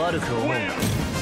悪く思うな